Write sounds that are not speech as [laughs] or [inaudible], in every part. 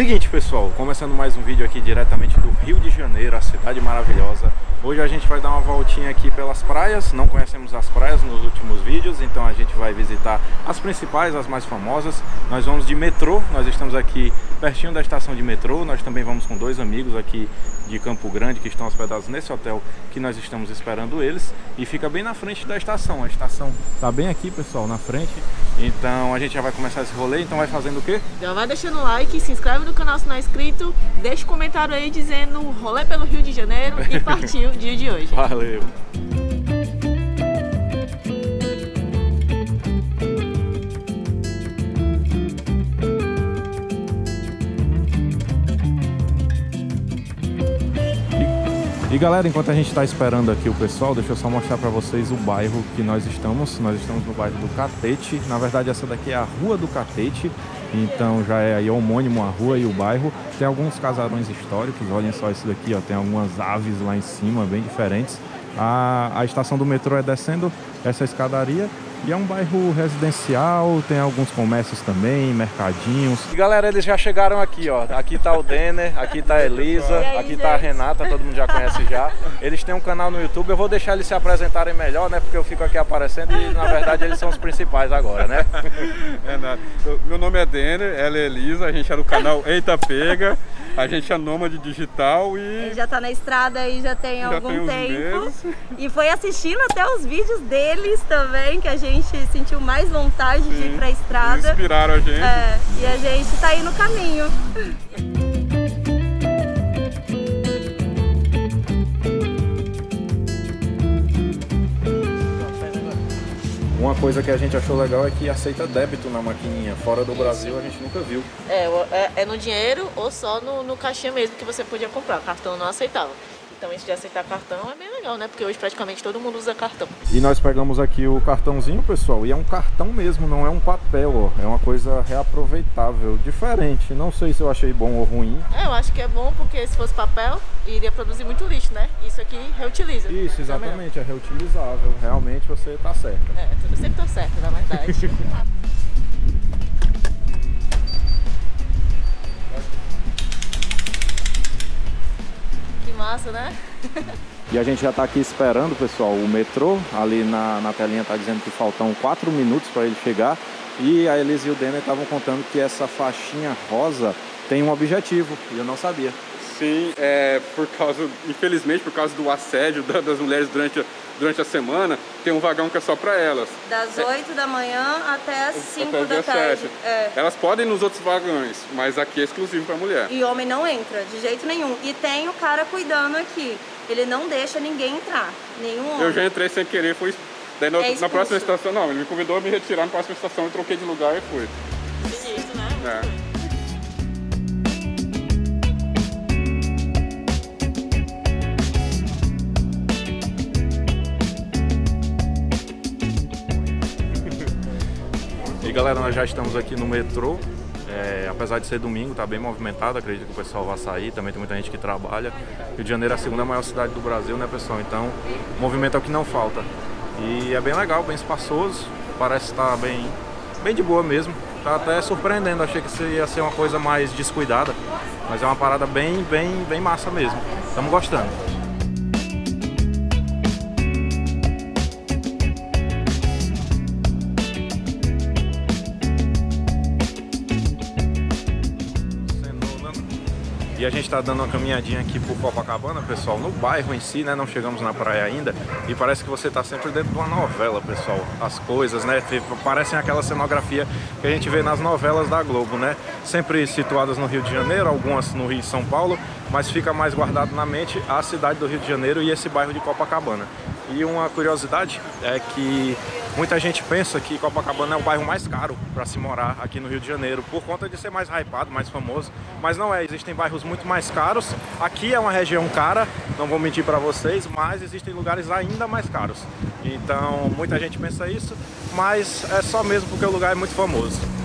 Seguinte pessoal, começando mais um vídeo aqui diretamente do Rio de Janeiro, a cidade maravilhosa. Hoje a gente vai dar uma voltinha aqui pelas praias, não conhecemos as praias nos últimos vídeos, então a gente vai visitar as principais, as mais famosas. Nós vamos de metrô, nós estamos aqui pertinho da estação de metrô, nós também vamos com dois amigos aqui de Campo Grande que estão hospedados nesse hotel que nós estamos esperando eles. E fica bem na frente da estação. A estação tá bem aqui, pessoal, na frente. Então a gente já vai começar esse rolê, então vai fazendo o quê? Já vai deixando o like, se inscreve no canal se não é inscrito, deixa um comentário aí dizendo rolê pelo Rio de Janeiro e [laughs] partiu o dia de hoje. Valeu! Galera, enquanto a gente está esperando aqui o pessoal, deixa eu só mostrar para vocês o bairro que nós estamos. Nós estamos no bairro do Catete. Na verdade, essa daqui é a Rua do Catete. Então já é aí homônimo a rua e o bairro. Tem alguns casarões históricos, olhem só esse daqui, ó, tem algumas aves lá em cima, bem diferentes. A, a estação do metrô é descendo essa escadaria e é um bairro residencial, tem alguns comércios também, mercadinhos. E galera, eles já chegaram aqui, ó. Aqui tá o Denner, aqui tá a Elisa, aí, aqui gente? tá a Renata, todo mundo já conhece já. Eles têm um canal no YouTube, eu vou deixar eles se apresentarem melhor, né? Porque eu fico aqui aparecendo e na verdade eles são os principais agora, né? [laughs] É nada. Meu nome é Denner, ela é Elisa, a gente é do canal Eita Pega. A gente é nômade digital e. Ele já tá na estrada aí já tem já algum tem tempo. Meses. E foi assistindo até os vídeos deles também que a gente sentiu mais vontade Sim, de ir pra estrada. Inspiraram a gente. É, e a gente tá aí no caminho. Uma coisa que a gente achou legal é que aceita débito na maquininha. Fora do Isso. Brasil a gente nunca viu. É, é, é, no dinheiro ou só no, no caixinha mesmo que você podia comprar. O cartão não aceitava. Então isso de aceitar cartão é bem legal, né? Porque hoje praticamente todo mundo usa cartão. E nós pegamos aqui o cartãozinho, pessoal, e é um cartão mesmo, não é um papel, ó. É uma coisa reaproveitável, diferente. Não sei se eu achei bom ou ruim. É, eu acho que é bom porque se fosse papel, iria produzir muito lixo, né? Isso aqui reutiliza. Isso, exatamente, é, é reutilizável. Realmente você tá certo. É, tudo sempre tá certo, na verdade. [laughs] massa, né? e a gente já está aqui esperando, pessoal, o metrô. Ali na, na telinha está dizendo que faltam 4 minutos para ele chegar. E a Elise e o Denner estavam contando que essa faixinha rosa tem um objetivo, e eu não sabia. Sim, é por causa, infelizmente, por causa do assédio das mulheres durante durante a semana, tem um vagão que é só para elas. Das é, 8 da manhã até as 5 até da tarde. É. Elas podem ir nos outros vagões, mas aqui é exclusivo para mulher. E homem não entra, de jeito nenhum. E tem o cara cuidando aqui. Ele não deixa ninguém entrar, nenhum homem. Eu já entrei sem querer, fui... Daí na, é na próxima estação, não, ele me convidou a me retirar na próxima estação, eu troquei de lugar e fui. Sinistro, né? É. E galera, nós já estamos aqui no metrô. É, apesar de ser domingo, está bem movimentado, acredito que o pessoal vai sair, também tem muita gente que trabalha. Rio de Janeiro é a segunda maior cidade do Brasil, né pessoal? Então, movimento é o que não falta. E é bem legal, bem espaçoso, parece estar bem, bem de boa mesmo. Tá até surpreendendo, achei que isso ia ser uma coisa mais descuidada, mas é uma parada bem, bem, bem massa mesmo. Estamos gostando. E a gente está dando uma caminhadinha aqui por Copacabana, pessoal, no bairro em si, né? Não chegamos na praia ainda. E parece que você está sempre dentro de uma novela, pessoal. As coisas, né? Parecem aquela cenografia que a gente vê nas novelas da Globo, né? Sempre situadas no Rio de Janeiro, algumas no Rio e São Paulo, mas fica mais guardado na mente a cidade do Rio de Janeiro e esse bairro de Copacabana. E uma curiosidade é que muita gente pensa que Copacabana é o bairro mais caro para se morar aqui no Rio de Janeiro, por conta de ser mais hypado, mais famoso, mas não é, existem bairros muito mais caros. Aqui é uma região cara, não vou mentir para vocês, mas existem lugares ainda mais caros. Então, muita gente pensa isso, mas é só mesmo porque o lugar é muito famoso.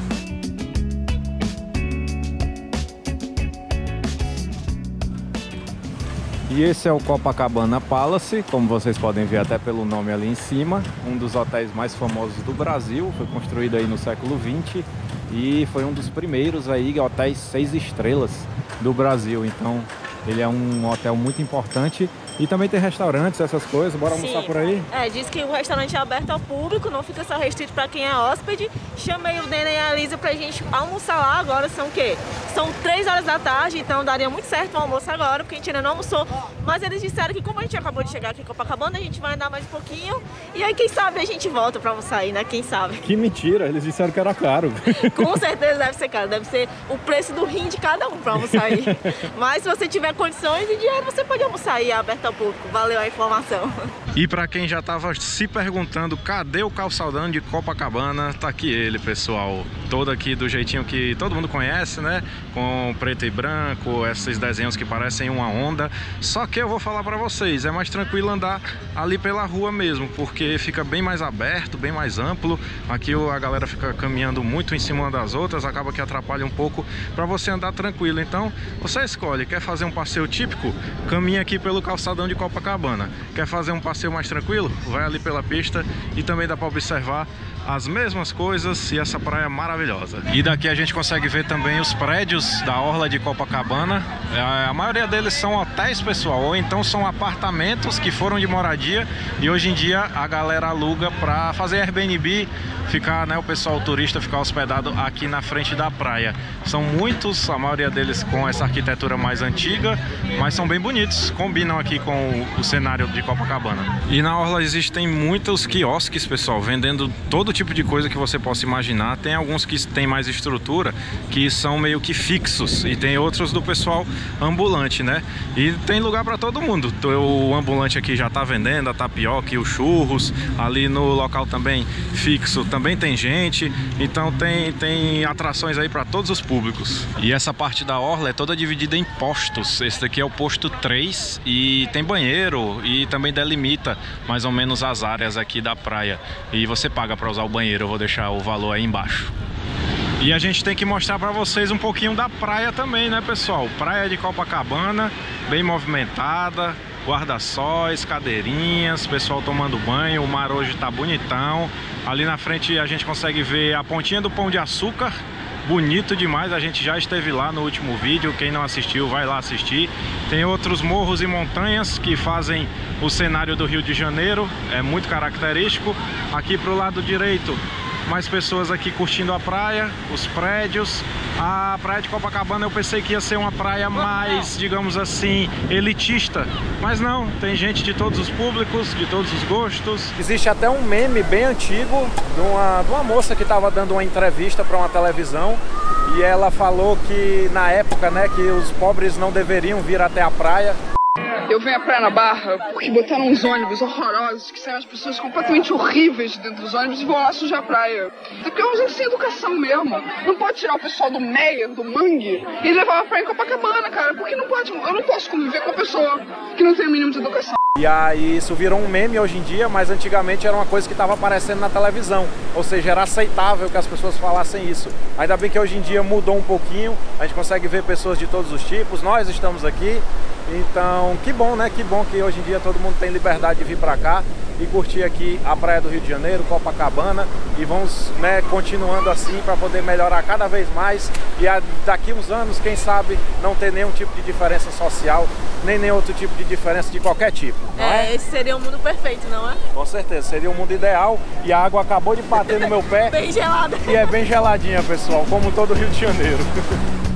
E esse é o Copacabana Palace, como vocês podem ver até pelo nome ali em cima, um dos hotéis mais famosos do Brasil, foi construído aí no século 20 e foi um dos primeiros aí hotéis seis estrelas do Brasil. Então ele é um hotel muito importante e também tem restaurantes, essas coisas. Bora Sim. almoçar por aí? É, diz que o restaurante é aberto ao público, não fica só restrito para quem é hóspede. Chamei o Dena e a Lisa pra gente almoçar lá. Agora são o quê? São 3 horas da tarde, então daria muito certo o almoço agora, porque a gente ainda não almoçou. Mas eles disseram que como a gente acabou de chegar aqui em Copacabana, a gente vai andar mais um pouquinho. E aí, quem sabe, a gente volta pra almoçar aí, né? Quem sabe? Que mentira, eles disseram que era caro. [laughs] Com certeza deve ser caro, deve ser o preço do rim de cada um pra almoçar aí. [laughs] Mas se você tiver condições e dinheiro, você pode almoçar aí aberto público. Valeu a informação. E para quem já estava se perguntando cadê o calçadão de Copacabana, tá aqui ele, pessoal. Todo aqui do jeitinho que todo mundo conhece, né? Com preto e branco, esses desenhos que parecem uma onda. Só que eu vou falar para vocês, é mais tranquilo andar ali pela rua mesmo, porque fica bem mais aberto, bem mais amplo. Aqui a galera fica caminhando muito em cima das outras, acaba que atrapalha um pouco para você andar tranquilo. Então, você escolhe, quer fazer um passeio típico? Caminha aqui pelo calçadão de Copacabana. Quer fazer um mais tranquilo? Vai ali pela pista e também dá para observar as mesmas coisas e essa praia maravilhosa. E daqui a gente consegue ver também os prédios da orla de Copacabana. A maioria deles são hotéis, pessoal, ou então são apartamentos que foram de moradia e hoje em dia a galera aluga para fazer Airbnb, ficar, né, o pessoal turista ficar hospedado aqui na frente da praia. São muitos, a maioria deles com essa arquitetura mais antiga, mas são bem bonitos, combinam aqui com o cenário de Copacabana. E na orla existem muitos quiosques, pessoal, vendendo todo tipo de coisa que você possa imaginar. Tem alguns que têm mais estrutura, que são meio que fixos, e tem outros do pessoal ambulante, né? E tem lugar para todo mundo. O ambulante aqui já tá vendendo a tapioca e os churros. Ali no local também fixo também tem gente. Então tem, tem atrações aí para todos os públicos. E essa parte da orla é toda dividida em postos. Esse daqui é o posto 3 e tem banheiro e também delimita mais ou menos as áreas aqui da praia. E você paga para usar o banheiro, eu vou deixar o valor aí embaixo. E a gente tem que mostrar para vocês um pouquinho da praia também, né, pessoal? Praia de Copacabana, bem movimentada, guarda-sóis, cadeirinhas, pessoal tomando banho. O mar hoje tá bonitão. Ali na frente a gente consegue ver a pontinha do Pão de Açúcar. Bonito demais, a gente já esteve lá no último vídeo. Quem não assistiu, vai lá assistir. Tem outros morros e montanhas que fazem o cenário do Rio de Janeiro, é muito característico. Aqui pro lado direito, mais pessoas aqui curtindo a praia, os prédios. A praia de Copacabana eu pensei que ia ser uma praia mais, digamos assim, elitista. Mas não, tem gente de todos os públicos, de todos os gostos. Existe até um meme bem antigo de uma, de uma moça que estava dando uma entrevista para uma televisão e ela falou que na época, né, que os pobres não deveriam vir até a praia eu venho à praia na Barra porque botaram uns ônibus horrorosos que saem as pessoas completamente horríveis dentro dos ônibus e vão lá sujar a praia. Porque é uma gente sem educação mesmo. Não pode tirar o pessoal do Meia, do Mangue e levar a praia em Copacabana, cara. Porque não pode, eu não posso conviver com uma pessoa que não tem o mínimo de educação. E aí isso virou um meme hoje em dia, mas antigamente era uma coisa que estava aparecendo na televisão. Ou seja, era aceitável que as pessoas falassem isso. Ainda bem que hoje em dia mudou um pouquinho, a gente consegue ver pessoas de todos os tipos, nós estamos aqui. Então, que bom, né? Que bom que hoje em dia todo mundo tem liberdade de vir para cá e curtir aqui a praia do Rio de Janeiro, Copacabana e vamos, né, continuando assim para poder melhorar cada vez mais e daqui uns anos, quem sabe, não ter nenhum tipo de diferença social, nem nenhum outro tipo de diferença de qualquer tipo. É, é, esse seria o mundo perfeito, não é? Com certeza, seria o mundo ideal e a água acabou de bater no meu pé. [laughs] bem gelada. E é bem geladinha, pessoal, como todo o Rio de Janeiro. [laughs]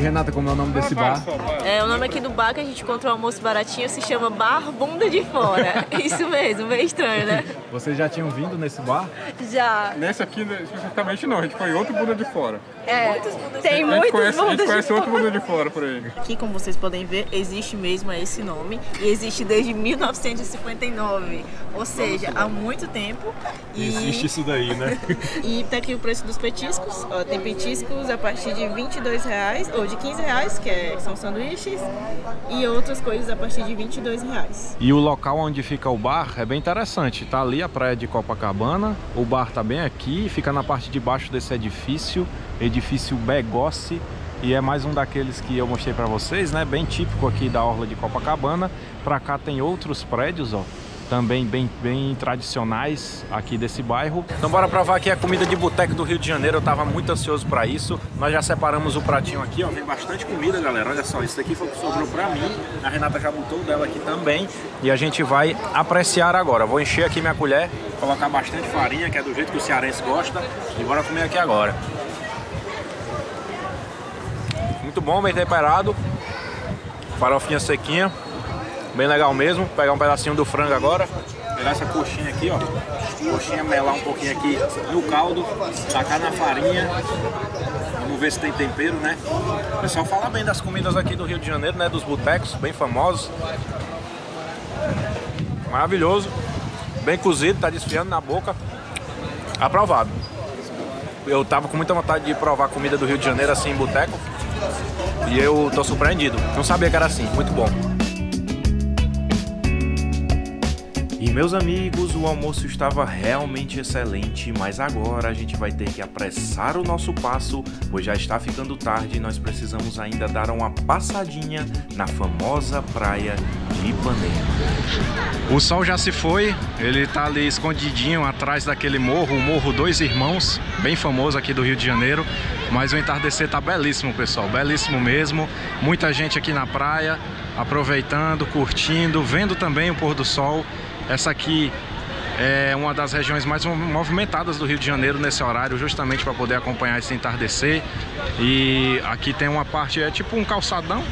E Renata, como é o nome desse bar? É, o nome aqui do bar que a gente encontrou um almoço baratinho se chama Bar Bunda de Fora. [laughs] Isso mesmo, meio estranho, né? Vocês já tinham vindo nesse bar? Já. Nesse aqui né, especificamente não, a gente foi em outro Bunda de Fora. É, tem A gente muitos conhece, a gente bundas conhece outro. Bunda de Fora por aí. Aqui, como vocês podem ver, existe mesmo esse nome e existe desde 1959, ou seja, há muito tempo. E, Existe isso daí, né? [laughs] e tá aqui o preço dos petiscos. Ó, tem petiscos a partir de 22 reais ou de 15 reais, que é- são sanduíches, e outras coisas a partir de 22 reais. E o local onde fica o bar é bem interessante. Tá ali a praia de Copacabana, o bar tá bem aqui, fica na parte de baixo desse edifício, edifício Begossi. e é mais um daqueles que eu mostrei para vocês, né? Bem típico aqui da orla de Copacabana. Para cá tem outros prédios, ó também bem, bem tradicionais aqui desse bairro. Então bora provar aqui a comida de boteco do Rio de Janeiro, eu tava muito ansioso para isso. Nós já separamos o pratinho aqui, ó, tem bastante comida, galera. Olha só, isso aqui foi o que sobrou para mim. A Renata já botou dela aqui também. E a gente vai apreciar agora. Vou encher aqui minha colher, colocar bastante farinha, que é do jeito que o cearense gosta. E bora comer aqui agora. Muito bom, bem temperado. Farofinha sequinha. Bem legal mesmo. Pegar um pedacinho do frango agora. Pegar essa coxinha aqui, ó. Coxinha melar um pouquinho aqui no caldo. Tacar na farinha. Vamos ver se tem tempero, né? O pessoal fala bem das comidas aqui do Rio de Janeiro, né? Dos botecos, bem famosos. Maravilhoso. Bem cozido, tá desfiando na boca. Aprovado. Eu tava com muita vontade de provar comida do Rio de Janeiro assim em boteco. E eu tô surpreendido. Não sabia que era assim. Muito bom. E meus amigos, o almoço estava realmente excelente, mas agora a gente vai ter que apressar o nosso passo, pois já está ficando tarde e nós precisamos ainda dar uma passadinha na famosa praia de Ipanema. O sol já se foi, ele está ali escondidinho atrás daquele morro, o Morro Dois Irmãos, bem famoso aqui do Rio de Janeiro, mas o entardecer está belíssimo, pessoal, belíssimo mesmo. Muita gente aqui na praia, aproveitando, curtindo, vendo também o pôr do sol. Essa aqui é uma das regiões mais movimentadas do Rio de Janeiro nesse horário, justamente para poder acompanhar esse entardecer. E aqui tem uma parte, é tipo um calçadão,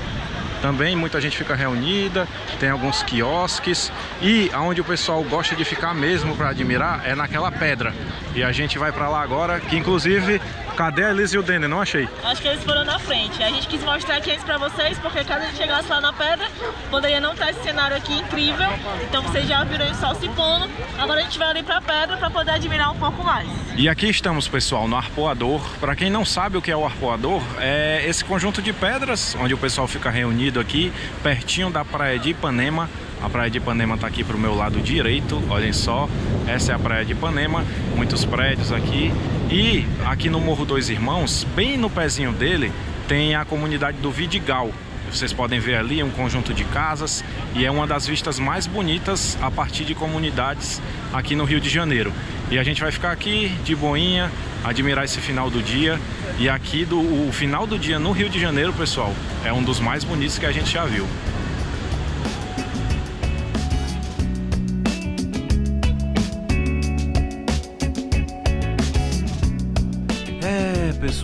também muita gente fica reunida, tem alguns quiosques e aonde o pessoal gosta de ficar mesmo para admirar é naquela pedra. E a gente vai para lá agora, que inclusive Cadê a Elise e o Denner? Não achei. Acho que eles foram na frente. A gente quis mostrar aqui antes pra vocês, porque caso a gente chegasse lá na pedra, poderia não estar esse cenário aqui incrível. Então vocês já viram o sol se pondo. Agora a gente vai ali pra pedra pra poder admirar um pouco mais. E aqui estamos, pessoal, no Arpoador. Pra quem não sabe o que é o Arpoador, é esse conjunto de pedras, onde o pessoal fica reunido aqui, pertinho da praia de Ipanema. A praia de Ipanema está aqui para o meu lado direito, olhem só, essa é a praia de Ipanema, muitos prédios aqui. E aqui no Morro Dois Irmãos, bem no pezinho dele, tem a comunidade do Vidigal. Vocês podem ver ali um conjunto de casas e é uma das vistas mais bonitas a partir de comunidades aqui no Rio de Janeiro. E a gente vai ficar aqui de boinha, admirar esse final do dia. E aqui do o final do dia no Rio de Janeiro, pessoal, é um dos mais bonitos que a gente já viu.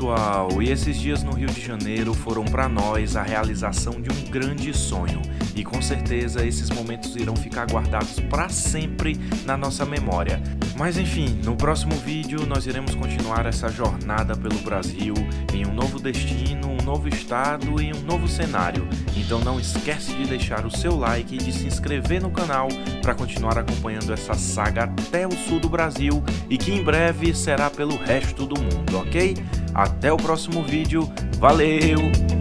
Pessoal, e esses dias no Rio de Janeiro foram para nós a realização de um grande sonho. E com certeza esses momentos irão ficar guardados para sempre na nossa memória. Mas enfim, no próximo vídeo nós iremos continuar essa jornada pelo Brasil em um novo destino, um novo estado e um novo cenário. Então não esquece de deixar o seu like e de se inscrever no canal para continuar acompanhando essa saga até o sul do Brasil e que em breve será pelo resto do mundo, ok? Até o próximo vídeo, valeu!